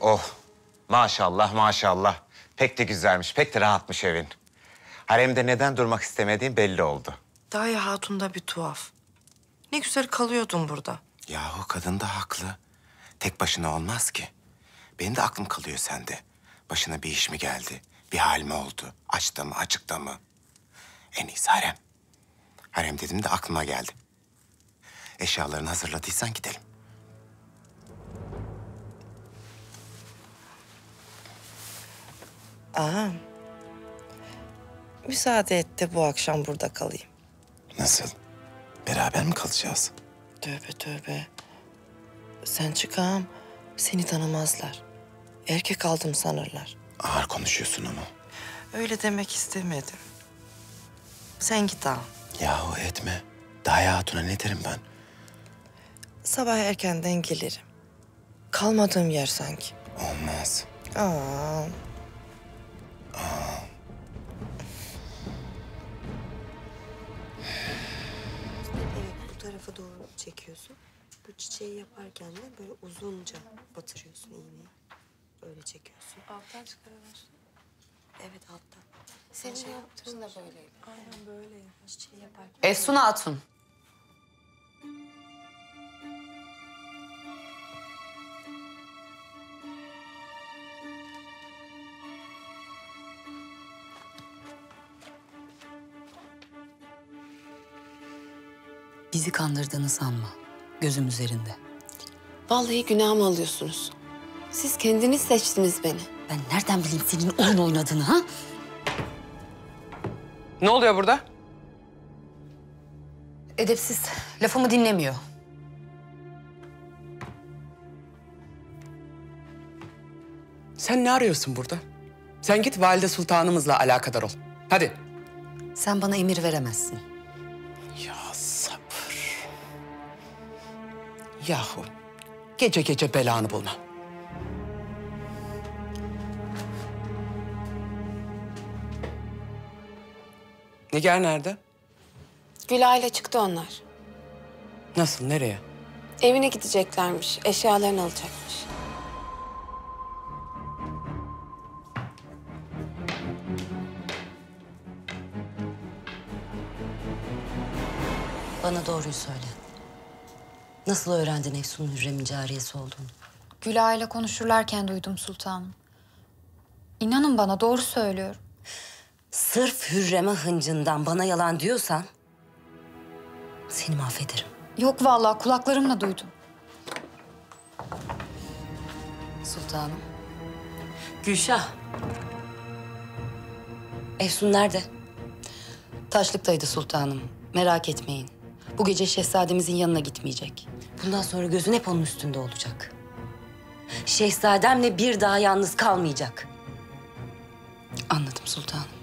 Oh maşallah maşallah. Pek de güzelmiş, pek de rahatmış evin. Haremde neden durmak istemediğin belli oldu. Daya Hatun da bir tuhaf. Ne güzel kalıyordun burada. Yahu kadın da haklı. Tek başına olmaz ki. Benim de aklım kalıyor sende. Başına bir iş mi geldi? Bir hal mi oldu? Açta mı, açıkta mı? En iyisi harem. Harem dedim de aklıma geldi. Eşyalarını hazırladıysan gidelim. Aa. Müsaade et de bu akşam burada kalayım. Nasıl? Beraber mi kalacağız? Tövbe tövbe. Sen çıkam, seni tanımazlar. Erkek aldım sanırlar. Ağır konuşuyorsun ama. Öyle demek istemedim. Sen git ağam. Yahu etme. Daya Hatun'a ne derim ben? Sabah erkenden gelirim. Kalmadığım yer sanki. Olmaz. Aa. Evet bu tarafa doğru çekiyorsun. Bu çiçeği yaparken de böyle uzunca batırıyorsun iğneyi. Böyle çekiyorsun. Alttan çıkarıyorsun. Evet alttan. Senin yaptığın da böyleydi. Aynen böyle çiçeği yaparken. Efsun Hatun. Bizi kandırdığını sanma. Gözüm üzerinde. Vallahi günahımı alıyorsunuz. Siz kendiniz seçtiniz beni. Ben nereden bileyim senin oyun oynadığını ha? Ne oluyor burada? Edepsiz. Lafımı dinlemiyor. Sen ne arıyorsun burada? Sen git valide sultanımızla alakadar ol. Hadi. Sen bana emir veremezsin. Ya sabır. Yahu gece gece belanı bulma. Nigar nerede? Gülay'la çıktı onlar. Nasıl, nereye? Evine gideceklermiş. Eşyalarını alacakmış. Bana doğruyu söyle. Nasıl öğrendin Efsun Hürrem'in cariyesi olduğunu? Gülay'la konuşurlarken duydum sultanım. İnanın bana doğru söylüyorum. Sırf Hürrem'e hıncından bana yalan diyorsan... ...seni mahvederim. Yok vallahi kulaklarımla duydum. Sultanım. Gülşah. Efsun nerede? Taşlıktaydı sultanım. Merak etmeyin. Bu gece şehzademizin yanına gitmeyecek. Bundan sonra gözün hep onun üstünde olacak. Şehzademle bir daha yalnız kalmayacak. Anladım sultanım.